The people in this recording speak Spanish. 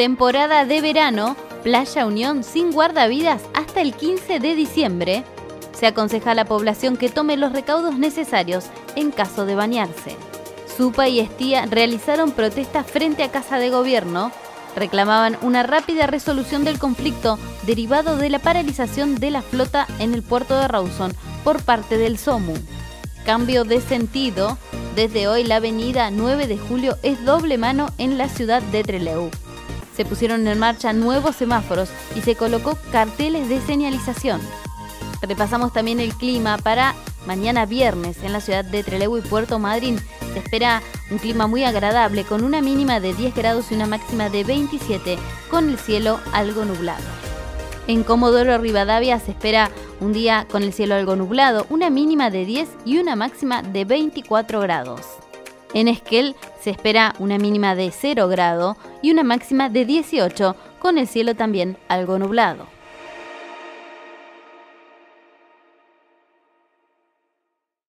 Temporada de verano, Playa Unión sin guardavidas hasta el 15 de diciembre. Se aconseja a la población que tome los recaudos necesarios en caso de bañarse. Supa y Estía realizaron protestas frente a Casa de Gobierno. Reclamaban una rápida resolución del conflicto derivado de la paralización de la flota en el puerto de Rawson por parte del SOMU. Cambio de sentido. Desde hoy la avenida 9 de julio es doble mano en la ciudad de Trelew. Se pusieron en marcha nuevos semáforos y se colocó carteles de señalización. Repasamos también el clima para mañana viernes en la ciudad de Trelew y Puerto Madryn. Se espera un clima muy agradable con una mínima de 10 grados y una máxima de 27 con el cielo algo nublado. En Comodoro Rivadavia se espera un día con el cielo algo nublado, una mínima de 10 y una máxima de 24 grados. En Esquel se espera una mínima de 0 grado y una máxima de 18, con el cielo también algo nublado.